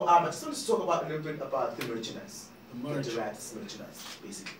Um, I just want to talk about a little bit about the merchandise. The merch. The merchandise, basically.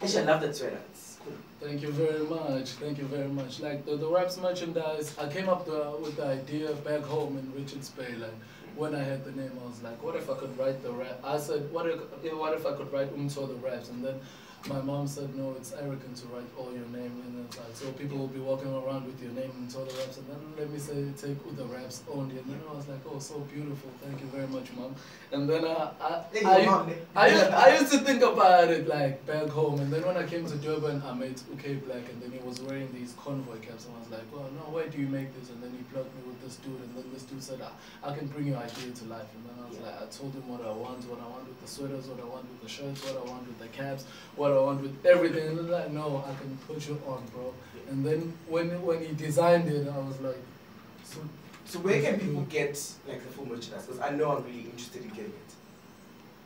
Actually, I love that sweater. It's cool. Thank you very much. Thank you very much. Like the, the Raps merchandise, I came up the, with the idea back home in Richards Bay. Like when I had the name, I was like, what if I could write the rap? I said, what if, what if I could write MTho Dah Rapps? And then my mom said, no, it's arrogant to write all your name. And it's like, so people will be walking around with your name MTho Dah Rapps. And then let me say, take the raps only. And then I was like, oh, so beautiful. Thank you very much, mom. And then uh, I, I? I, used, I used to think about it like back home, and then when I came to Durban, I met UK Black, and then he was wearing these convoy caps, and I was like, well, no, why do you make this? And then he plugged me with this dude, and then this dude said, I, I can bring your idea to life. And then I was like, I told him what I want, what I want with the sweaters, what I want with the shirts, what I want with the caps, what I want with everything. And like, no, I can put you on, bro. Yeah. And then when when he designed it, I was like, so So where can people get like the full merchandise? Because I know I'm really interested in getting it.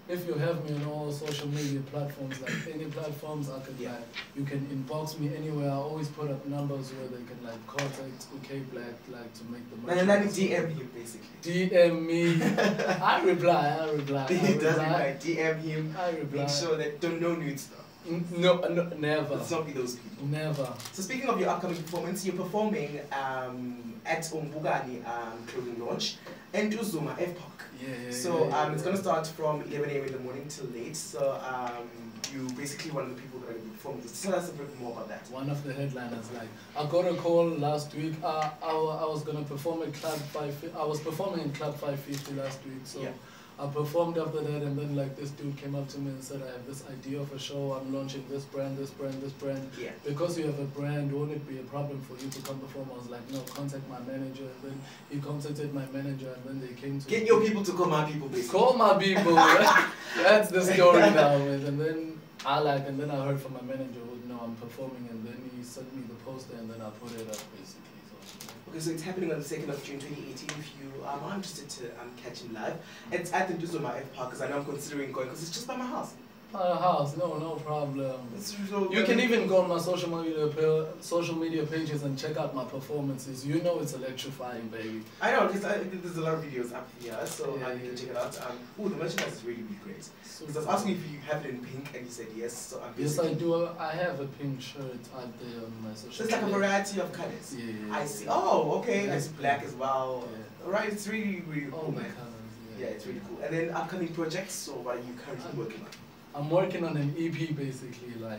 If you have me on all social media platforms, like any platforms, I could Yeah. like you can inbox me anywhere. I always put up numbers where they can like contact OK Black like to make the money. And then. DM him basically. DM me. I reply. I reply. He does reply. reply. DM him. I reply. Make sure that don't know nude stuff. No, no, never, Let's not be those people. never. So speaking of your upcoming performance, you're performing um, at Umbugani um, clothing launch and Uzuma F Park. Yeah, yeah. So yeah, um, it's gonna start from 11 a.m. in the morning till late. So um, you basically one of the people that are gonna be performing this. Tell us a bit more about that. One of the headliners, like I got a call last week. Uh, I, I was gonna perform at Club Five. I was performing in Club Five Fifty last week, so Yeah. I performed after that, and then like this dude came up to me and said, "I have this idea of a show. I'm launching this brand, this brand, this brand. Yeah. Because you have a brand, won't it be a problem for you to come perform?" I was like, "No, contact my manager." And then he contacted my manager, and then they came to Get your people to call my people basically. Call my people. That's the story now. And then I like, and then I heard from my manager, who no, I'm performing, and then he sent me the poster, and then I put it up basically. Okay, so it's happening on the 2nd of June 2018. If you um, are interested to um, catch him live, it's at the Duzuma F Park because I know I'm considering going because it's just by my house. My house, no, no problem. So You can even go on my social media social media pages and check out my performances. You know it's electrifying, baby. I know because there's a lot of videos up here, so Yeah, you can check it out. Um, oh, the merchandise is really, really great. Because I was asking if you have it in pink, and you said yes. So I'm Yes, I do. I have a pink shirt out there on my social. So it's like a variety of colors. Yeah, yeah, I see. Oh, okay. Yeah. It's black as well. Yeah. Right. It's really, really All cool, man. colors. Yeah, it's really cool. And then upcoming projects. So what are you currently working on? I'm working on an EP basically, like